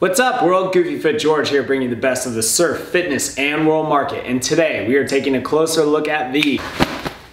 What's up, world? Goofyfoot George here, bringing you the best of the surf, fitness, and world market. And today we are taking a closer look at the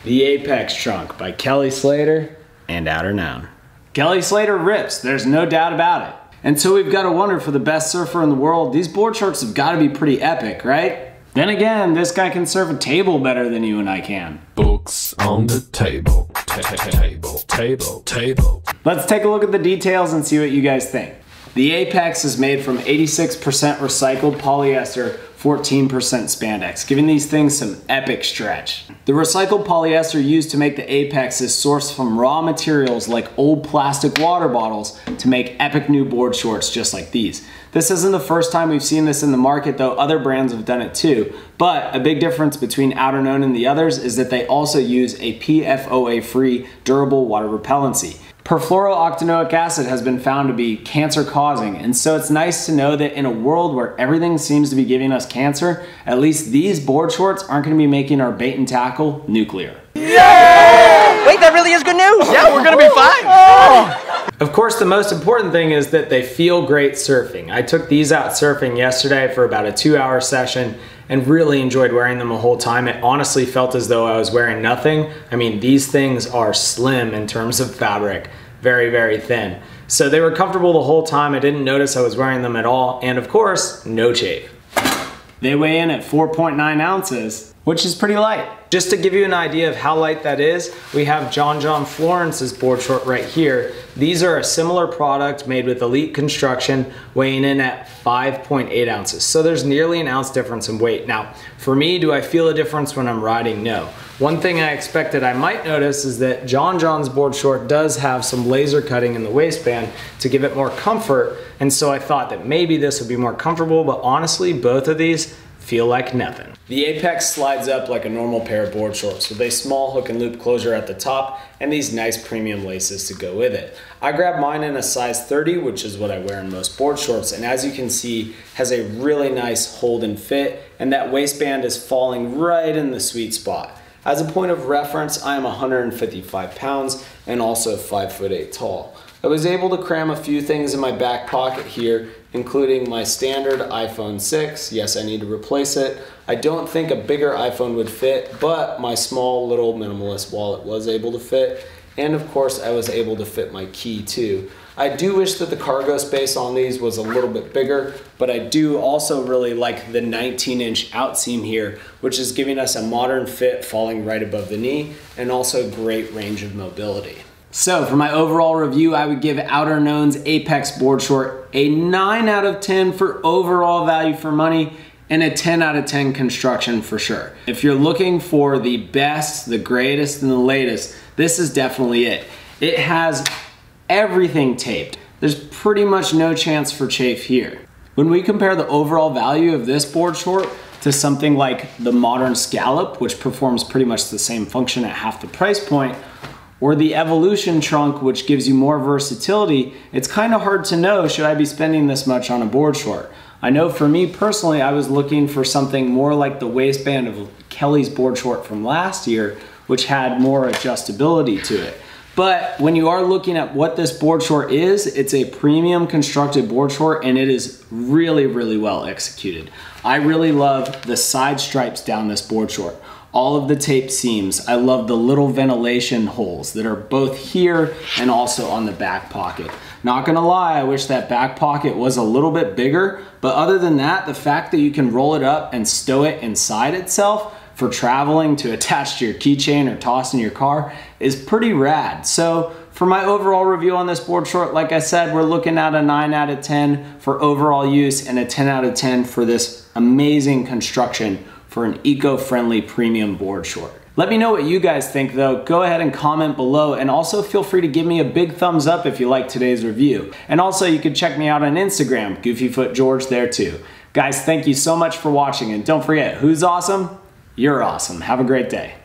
the Apex Trunk by Kelly Slater and Outer Outerknown. Kelly Slater rips, there's no doubt about it. And so we've got to wonder for the best surfer in the world, these board shorts have got to be pretty epic, right? Then again, this guy can surf a table better than you and I can. Books on the table, ta- ta- table, table, table. Let's take a look at the details and see what you guys think. The Apex is made from 86% recycled polyester, 14% spandex, giving these things some epic stretch. The recycled polyester used to make the Apex is sourced from raw materials like old plastic water bottles to make epic new board shorts just like these. This isn't the first time we've seen this in the market though other brands have done it too, but a big difference between Outerknown and the others is that they also use a PFOA free durable water repellency. Perfluorooctanoic acid has been found to be cancer causing, and so it's nice to know that in a world where everything seems to be giving us cancer, at least these board shorts aren't going to be making our bait and tackle nuclear. Yeah! Wait, that really is good news. Yeah, we're gonna be fine. Oh. Of course, the most important thing is that they feel great surfing. I took these out surfing yesterday for about a two hour session and really enjoyed wearing them the whole time. It honestly felt as though I was wearing nothing. I mean, these things are slim in terms of fabric, very, very thin. So they were comfortable the whole time. I didn't notice I was wearing them at all. And of course, no chafe. They weigh in at 4.9 ounces, which is pretty light. Just to give you an idea of how light that is, we have John John Florence's board short right here. These are a similar product made with Elite Construction, weighing in at 5.8 ounces. So there's nearly an ounce difference in weight. Now, for me, do I feel a difference when I'm riding? No. One thing I expected I might notice is that John John's board short does have some laser cutting in the waistband to give it more comfort. And so I thought that maybe this would be more comfortable, but honestly, both of these feel like nothing. The Apex slides up like a normal pair of board shorts with a small hook and loop closure at the top and these nice premium laces to go with it. I grabbed mine in a size 30, which is what I wear in most board shorts, and as you can see, has a really nice hold and fit, and that waistband is falling right in the sweet spot. As a point of reference, I am 155 pounds and also 5 foot 8 tall. I was able to cram a few things in my back pocket here, including my standard iPhone 6. Yes, I need to replace it. I don't think a bigger iPhone would fit, but my small little minimalist wallet was able to fit. And of course, I was able to fit my key too. I do wish that the cargo space on these was a little bit bigger, but I do also really like the 19 inch outseam here, which is giving us a modern fit falling right above the knee and also great range of mobility. So for my overall review, I would give Outerknown's Apex board short a 9 out of 10 for overall value for money and a 10 out of 10 construction for sure. If you're looking for the best, the greatest, and the latest, this is definitely it. It has everything taped. There's pretty much no chance for chafe here. When we compare the overall value of this board short to something like the modern Scallop, which performs pretty much the same function at half the price point, or the Evolution trunk, which gives you more versatility, it's kind of hard to know should I be spending this much on a board short. I know for me personally, I was looking for something more like the waistband of Kelly's board short from last year, which had more adjustability to it. But when you are looking at what this board short is, it's a premium constructed board short and it is really, really well executed. I really love the side stripes down this board short all of the tape seams. I love the little ventilation holes that are both here and also on the back pocket. Not gonna lie, I wish that back pocket was a little bit bigger, but other than that, the fact that you can roll it up and stow it inside itself for traveling to attach to your keychain or toss in your car is pretty rad. So for my overall review on this board short, like I said, we're looking at a 9 out of 10 for overall use and a 10 out of 10 for this amazing construction for an eco-friendly premium board short. Let me know what you guys think though. Go ahead and comment below and also feel free to give me a big thumbs up if you like today's review. And also you can check me out on Instagram, GoofyFootGeorge there too. Guys, thank you so much for watching and don't forget, who's awesome? You're awesome. Have a great day.